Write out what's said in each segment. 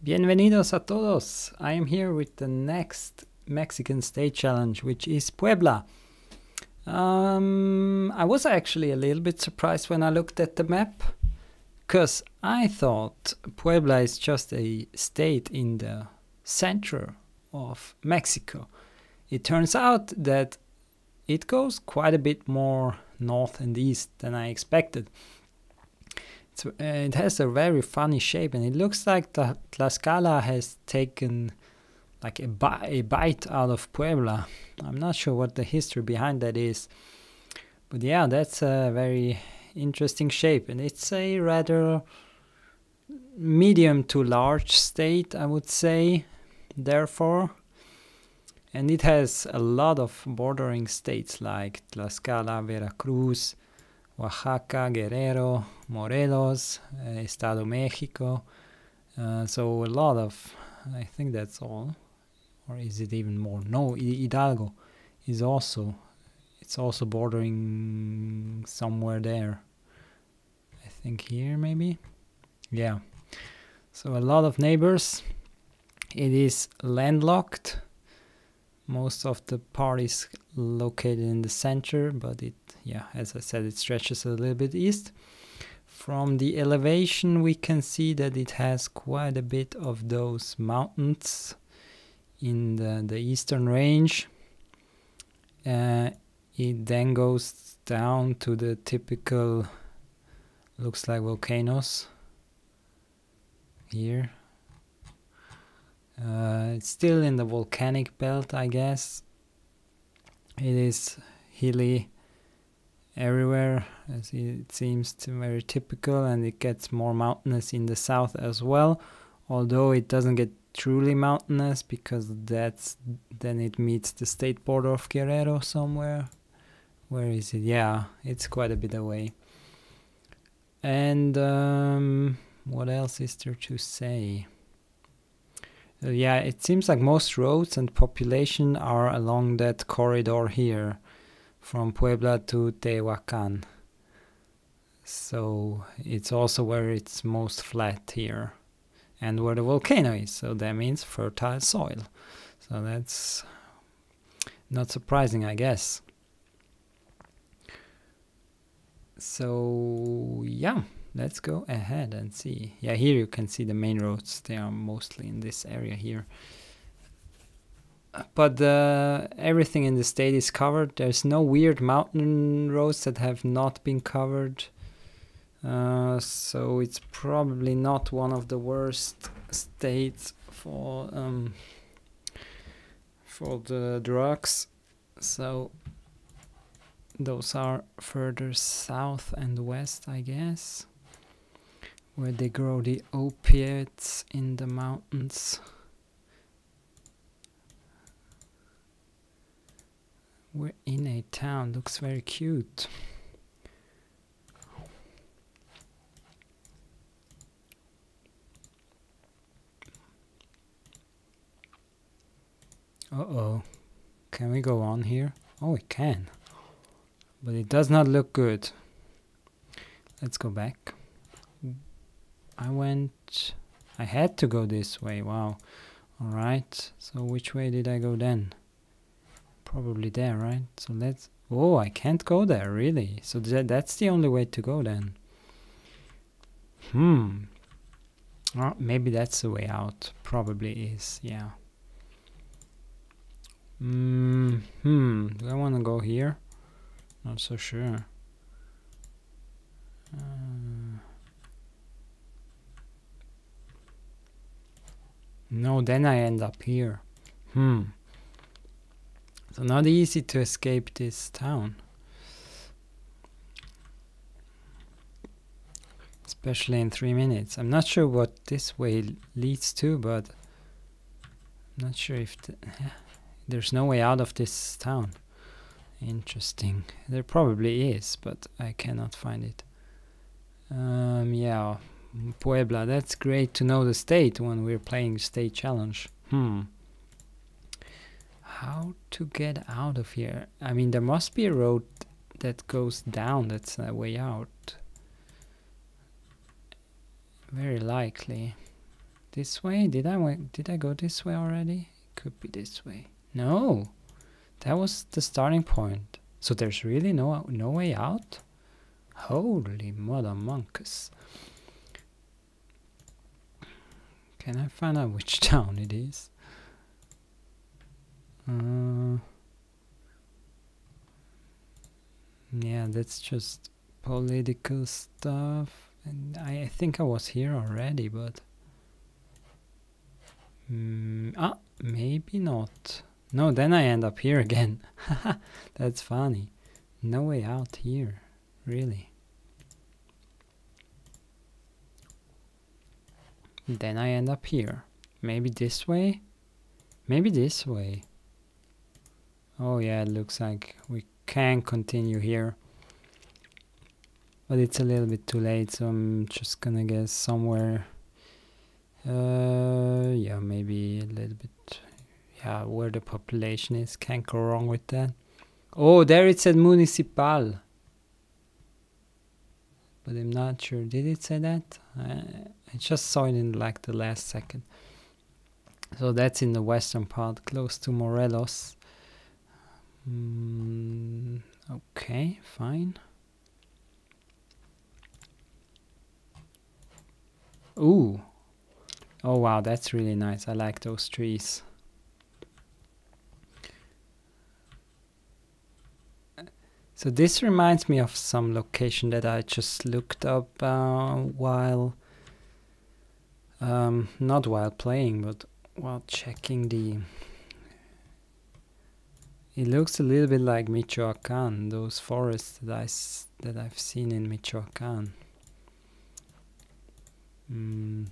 Bienvenidos a todos. I am here with the next Mexican state challenge, which is Puebla. Um, I was actually a little bit surprised when I looked at the map, because I thought Puebla is just a state in the center of Mexico. It turns out that it goes quite a bit more north and east than I expected. Uh, it has a very funny shape, and it looks like the Tlaxcala has taken like a, bi- a bite out of Puebla. I'm not sure what the history behind that is, but yeah, that's a very interesting shape, and it's a rather medium to large state, I would say. Therefore, and it has a lot of bordering states like Tlaxcala, Veracruz, Oaxaca, Guerrero, Morelos, uh, Estado Mexico. Uh, so a lot of, I think that's all, or is it even more? No, Hidalgo is also, it's also bordering somewhere there. I think here maybe, yeah. So a lot of neighbors. It is landlocked. Most of the part is located in the center, but it, yeah, as I said, it stretches a little bit east. From the elevation, we can see that it has quite a bit of those mountains in the, the eastern range. Uh, it then goes down to the typical, looks like volcanoes here. Uh, it's still in the volcanic belt, I guess. It is hilly everywhere as it seems to very typical and it gets more mountainous in the south as well although it doesn't get truly mountainous because that's then it meets the state border of Guerrero somewhere. Where is it? Yeah it's quite a bit away. And um, what else is there to say? Uh, yeah it seems like most roads and population are along that corridor here from Puebla to Tehuacan. So it's also where it's most flat here and where the volcano is. So that means fertile soil. So that's not surprising, I guess. So yeah, let's go ahead and see. Yeah, here you can see the main roads. They are mostly in this area here but uh, everything in the state is covered. There's no weird mountain roads that have not been covered. Uh, so it's probably not one of the worst states for um, for the drugs. So those are further south and west, I guess, where they grow the opiates in the mountains. We're in a town, looks very cute. Uh-oh. Can we go on here? Oh, we can. But it does not look good. Let's go back. I went... I had to go this way, wow. Alright, so which way did I go then? Probably there, right? So let's... Oh, I can't go there, really. So that, that's the only way to go then. Hmm. Maybe that's the way out. Probably is, yeah. Mm hmm. Do I want to go here? Not so sure. Uh, no, then I end up here. Hmm. So not easy to escape this town. Especially in three minutes. I'm not sure what this way leads to, but I'm not sure if yeah, there's no way out of this town. Interesting. There probably is, but I cannot find it. Um, yeah, Puebla. That's great to know the state when we're playing state challenge. Hmm how to get out of here? I mean, there must be a road that goes down that's a way out. Very likely. This way? Did I did I go this way already? It could be this way. No, that was the starting point. So there's really no no way out. Holy mother monkus! Can I find out which town it is? Uh, yeah, that's just political stuff. And I, I think I was here already, but... Mm, ah, maybe not. No, then I end up here again. That's funny. No way out here, really. Then I end up here. Maybe this way? Maybe this way. Oh yeah, it looks like we can continue here. But it's a little bit too late, so I'm just gonna guess somewhere. Uh, yeah, maybe a little bit. Yeah, where the population is. Can't go wrong with that. Oh, there it said municipal. But I'm not sure. Did it say that? I, I just saw it in like the last second. So that's in the western part, close to Morelos. Mm, okay, fine. Ooh. Oh wow, that's really nice. I like those trees. So this reminds me of some location that I just looked up uh, while um, not while playing, but while checking the... It looks a little bit like Michoacan, those forests that, I s that I've seen in Michoacan. Mm.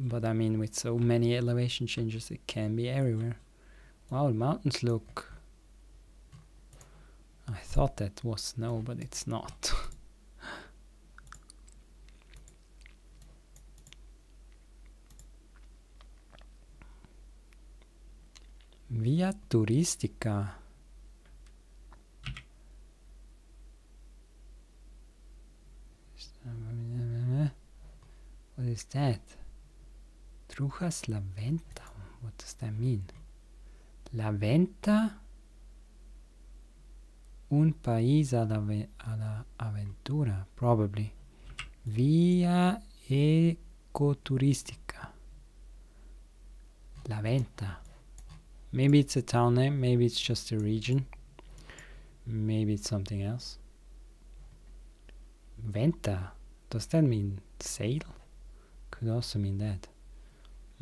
But I mean, with so many elevation changes, it can be everywhere. Wow, the mountains look... I thought that was snow, but it's not. Via Turistica. What is that? Trujas la venta. What does that mean? La venta un país a la, a la aventura, probably. Via ecoturística. La venta. Maybe it's a town name, maybe it's just a region. Maybe it's something else. Venta. Does that mean sale? Could also mean that.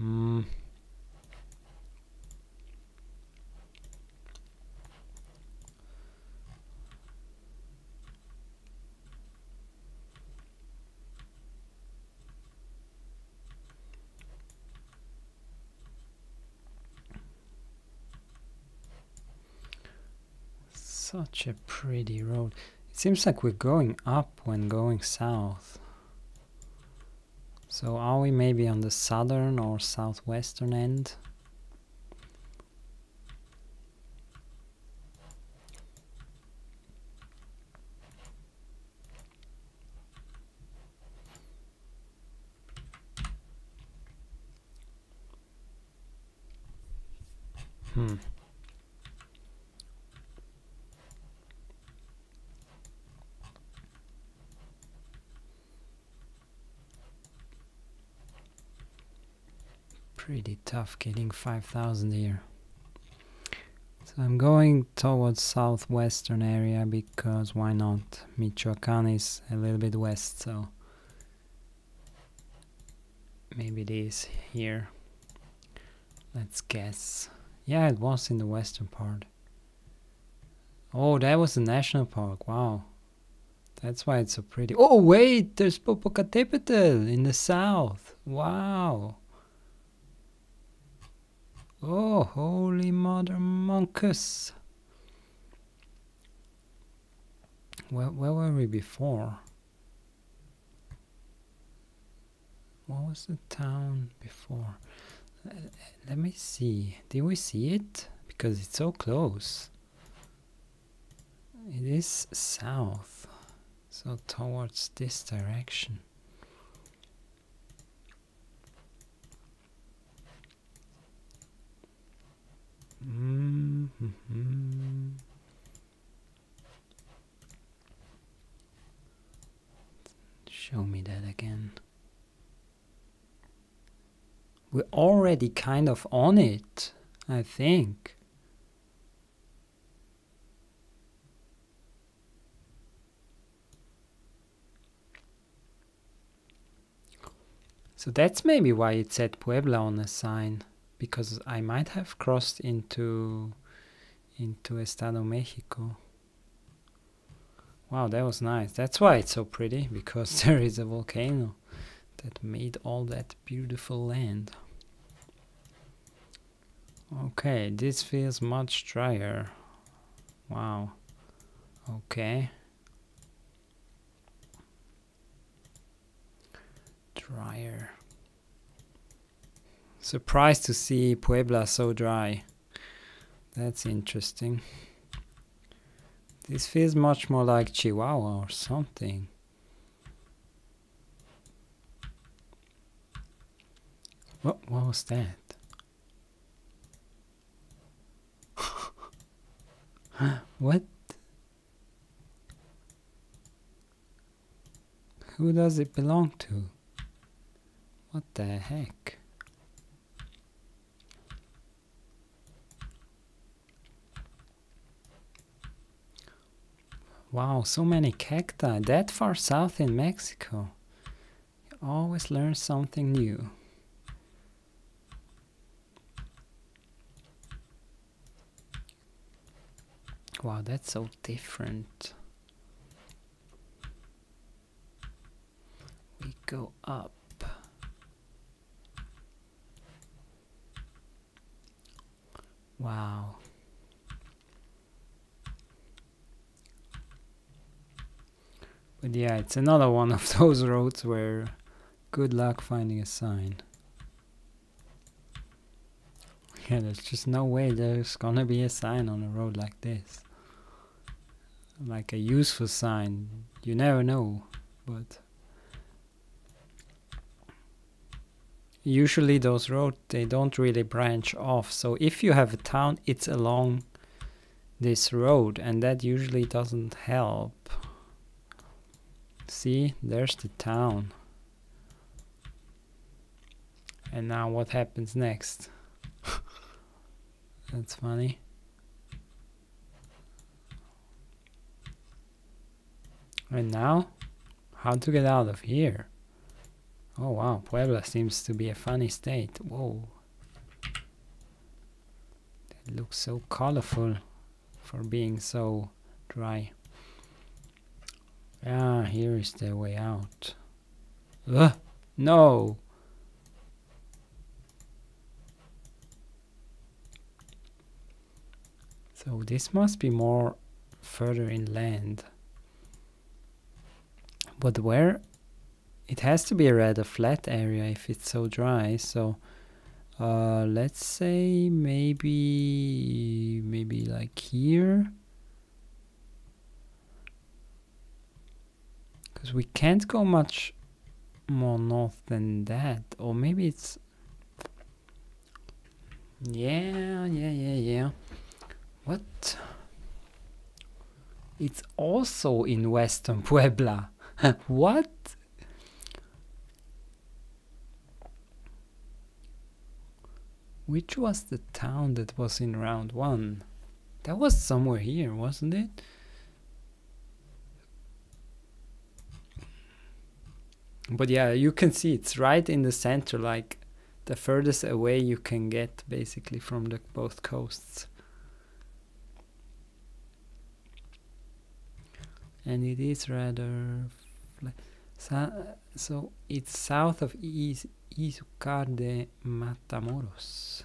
Mm. Such a pretty road. It seems like we're going up when going south. So are we maybe on the southern or southwestern end? Hmm. Pretty tough getting 5000 here. So I'm going towards southwestern area because why not? Michoacan is a little bit west, so maybe it is here. Let's guess. Yeah, it was in the western part. Oh, that was a national park. Wow. That's why it's so pretty. Oh, wait, there's Popocatépetl in the south. Wow. Oh, holy mother monkus. Where, where were we before? What was the town before? Uh, let me see. Did we see it? Because it's so close. It is south. So towards this direction. Mm -hmm. Show me that again. We're already kind of on it, I think. So that's maybe why it said Puebla on the sign, because I might have crossed into into Estado Mexico. Wow, that was nice. That's why it's so pretty, because there is a volcano that made all that beautiful land. Okay, this feels much drier. Wow. Okay. Drier. Surprised to see Puebla so dry. That's interesting. This feels much more like Chihuahua or something. What, what was that? what? Who does it belong to? What the heck? Wow, so many cacti that far south in Mexico. You always learn something new. Wow, that's so different. We go up. Wow. But yeah, it's another one of those roads where good luck finding a sign. Yeah, there's just no way there's gonna be a sign on a road like this. Like a useful sign, you never know, but usually those roads they don't really branch off. So if you have a town, it's along this road, and that usually doesn't help. See, there's the town. And now what happens next? That's funny. And now, how to get out of here? Oh wow, Puebla seems to be a funny state. Whoa. That looks so colorful for being so dry. Ah, here is the way out. Ugh, no! So this must be more further inland. But where? It has to be a rather flat area if it's so dry, so uh, let's say maybe maybe like here because we can't go much more north than that or maybe it's yeah yeah yeah yeah. What? It's also in western puebla. What? Which was the town that was in round one? That was somewhere here wasn't it but yeah you can see it's right in the center like the furthest away you can get basically from the both coasts. And it is rather so, so it's south of Is Izúcar de Matamoros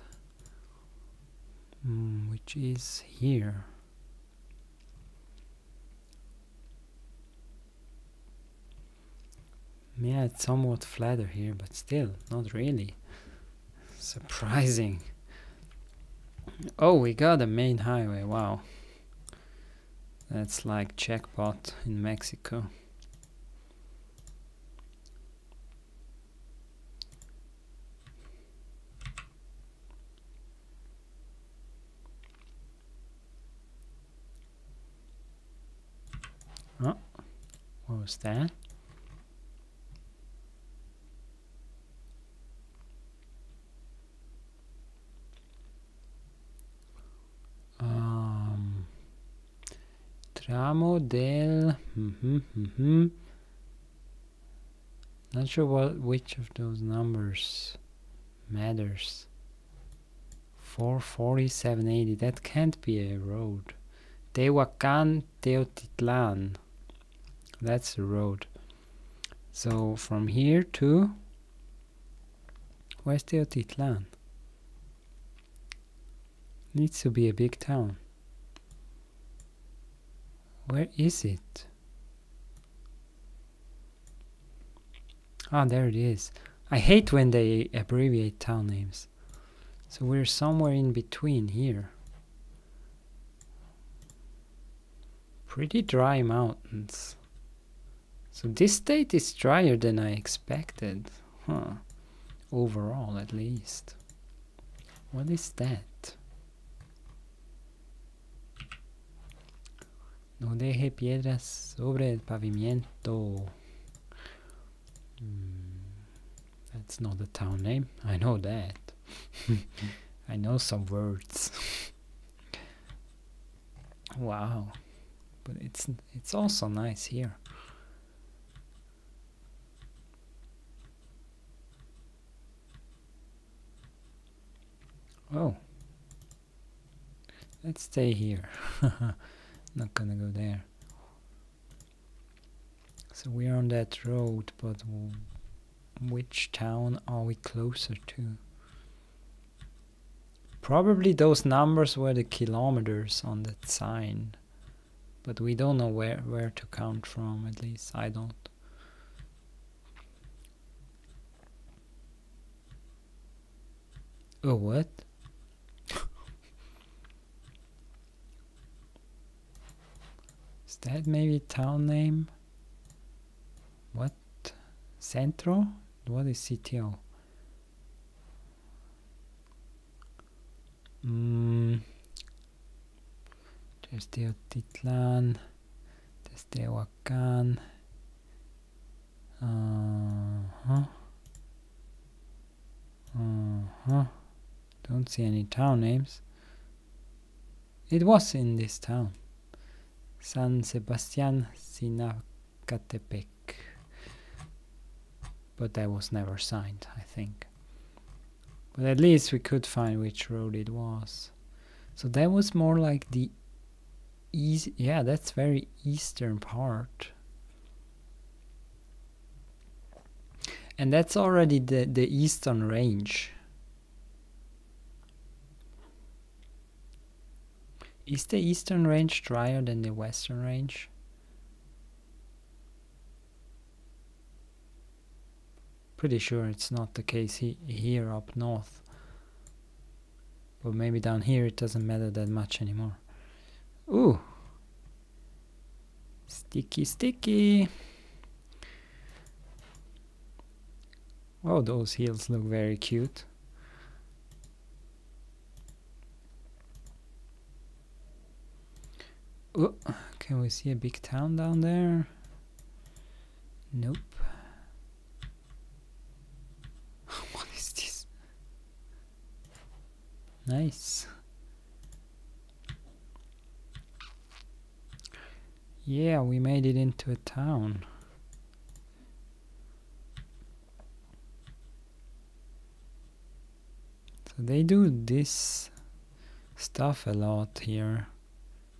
mm, which is here yeah it's somewhat flatter here but still not really surprising. Oh we got a main highway wow. That's like jackpot in Mexico. Oh, what was that? Del. Mm-hmm, mm-hmm. Not sure what which of those numbers matters. 44780. That can't be a road. Tehuacan, Teotitlan. That's the road. So from here to where's Teotitlan? Needs to be a big town. Where is it? Ah, there it is. I hate when they abbreviate town names. So we're somewhere in between here. Pretty dry mountains. So this state is drier than I expected. Huh. Overall, at least. What is that? No deje piedras sobre el pavimento. Mm, that's not the town name. I know that. I know some words. wow. But it's it's also nice here. Oh. Let's stay here. Not gonna go there. So we're on that road, but which town are we closer to? Probably those numbers were the kilometers on that sign. But we don't know where, where to count from, at least I don't. Oh, what? That maybe town name? What? Centro? What is CTO? Mm. Tehuacan. Uh-huh. Uh-huh. Don't see any town names. It was in this town. San Sebastian Zinacatepec. But that was never signed, I think. But at least we could find which road it was. So that was more like the east. Yeah, that's very eastern part. And that's already the, the eastern range. Is the eastern range drier than the western range? Pretty sure it's not the case he here up north. But maybe down here it doesn't matter that much anymore. Ooh! Sticky, sticky! Oh, those hills look very cute. Oh, can we see a big town down there? Nope. What is this? Nice. Yeah, we made it into a town. So they do this stuff a lot here.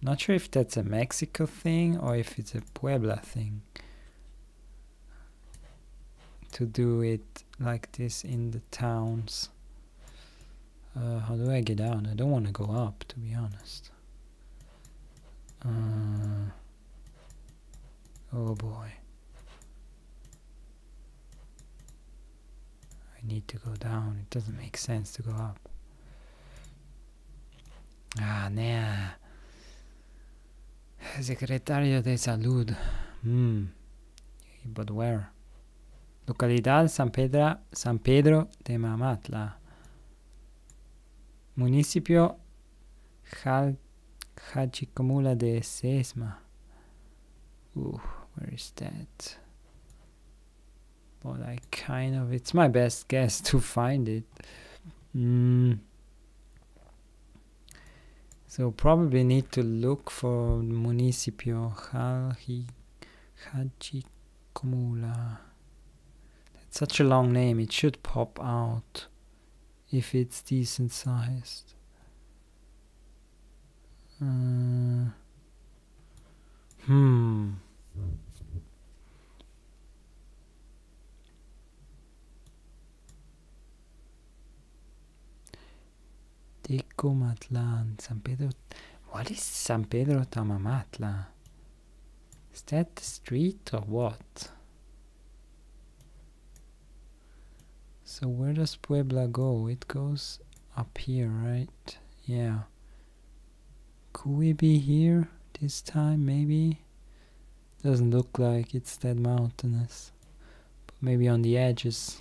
Not sure if that's a Mexico thing or if it's a Puebla thing. To do it like this in the towns. Uh, how do I get out? I don't want to go up, to be honest. Uh, oh boy. I need to go down. It doesn't make sense to go up. Ah, nah. Secretario de Salud. Hmm. But where? Localidad San Pedro, San Pedro de Mamatla. Municipio Hachicomula de Sesma. Uh, Where is that? But I kind of, it's my best guess to find it. Mm. So probably need to look for Municipio Hachicomula. That's such a long name, it should pop out if it's decent sized. Uh, hmm. Tecomatlan, San Pedro. What is San Pedro Tamamatla? Is that the street or what? So where does Puebla go? It goes up here, right? Yeah. Could we be here this time, maybe? Doesn't look like it's that mountainous. But maybe on the edges.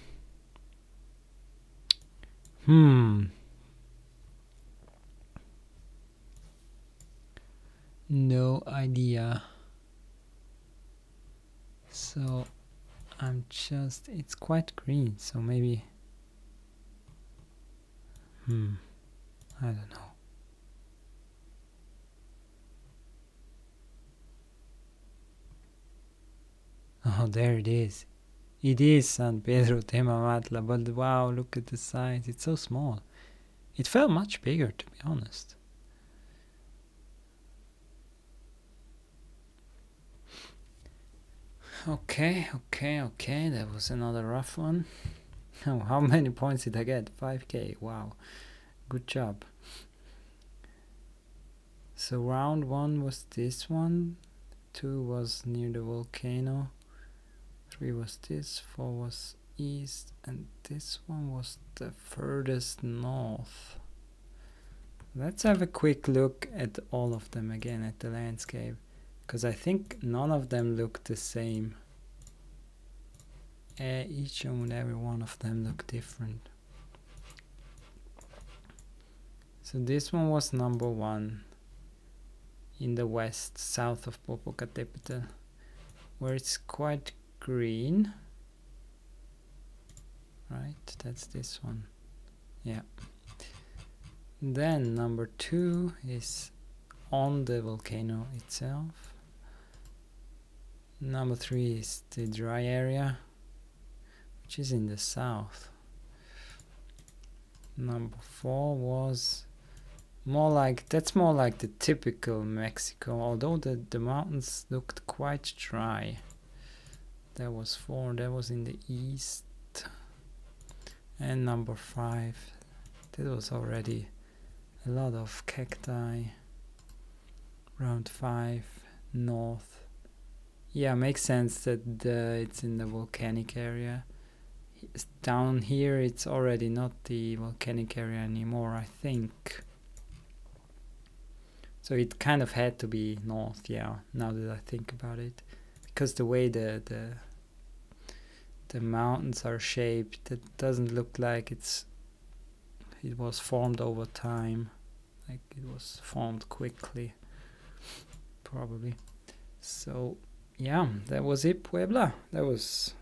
Hmm. No idea. So I'm just, it's quite green, so maybe, hmm, I don't know. Oh, there it is. It is San Pedro Temamatla, but wow, look at the size. It's so small. It felt much bigger, to be honest. Okay, okay, okay. That was another rough one. How many points did I get? 5k. Wow. Good job. So round one was this one. Two was near the volcano. Three was this. Four was east. And this one was the furthest north. Let's have a quick look at all of them again at the landscape because I think none of them look the same. Uh, each and every one of them look different. So this one was number one in the west, south of Popocatépetl, where it's quite green. Right, that's this one. Yeah. Then number two is on the volcano itself. Number three is the dry area, which is in the south. Number four was more like that's more like the typical Mexico, although the, the mountains looked quite dry. That was four, that was in the east. And number five, that was already a lot of cacti. Round five, north yeah, makes sense that it's in the volcanic area. It's Down here, it's already not the volcanic area anymore, I think. So it kind of had to be north, yeah, now that I think about it. Because the way the, the, the mountains are shaped, it doesn't look like it's it was formed over time. Like it was formed quickly, probably. So yeah, that was it, Puebla. That was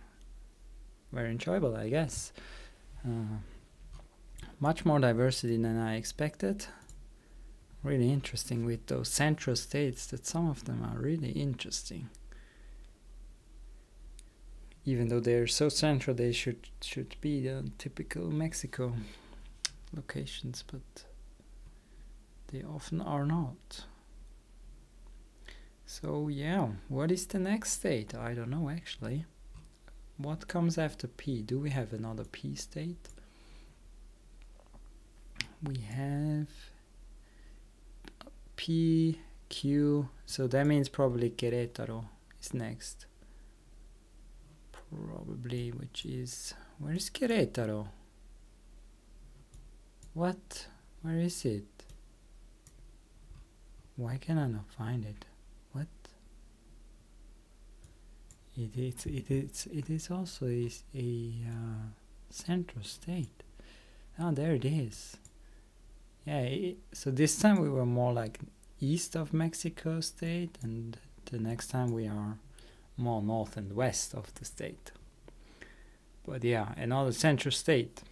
very enjoyable, I guess. Uh, much more diversity than I expected. Really interesting with those central states, that some of them are really interesting. Even though they're so central, they should should be the typical Mexico locations, but they often are not. So yeah, what is the next state? I don't know actually. What comes after P? Do we have another P state? We have P, Q, so that means probably Querétaro is next. Probably, which is, where is Querétaro? What? Where is it? Why can I not find it? It is it is it is also a, a uh, central state oh there it is yeah it, so this time we were more like east of Mexico state and the next time we are more north and west of the state. But yeah, another central state.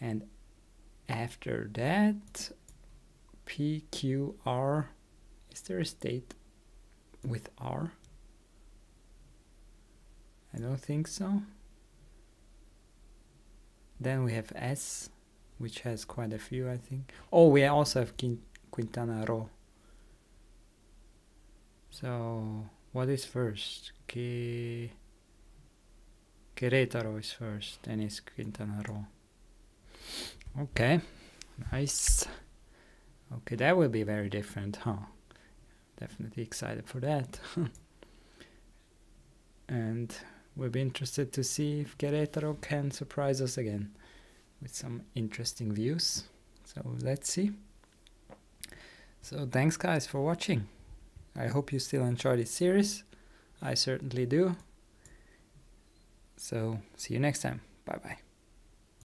And after that, PQR. Is there a state with R? Don't think so. Then we have S, which has quite a few, I think. Oh, we also have Quintana Roo. So, what is first? Que Querétaro is first, then is Quintana Roo. Okay, nice. Okay, that will be very different, huh? Definitely excited for that. and we'll be interested to see if Querétaro can surprise us again with some interesting views. So let's see. So thanks guys for watching. I hope you still enjoy this series. I certainly do. So see you next time. Bye bye.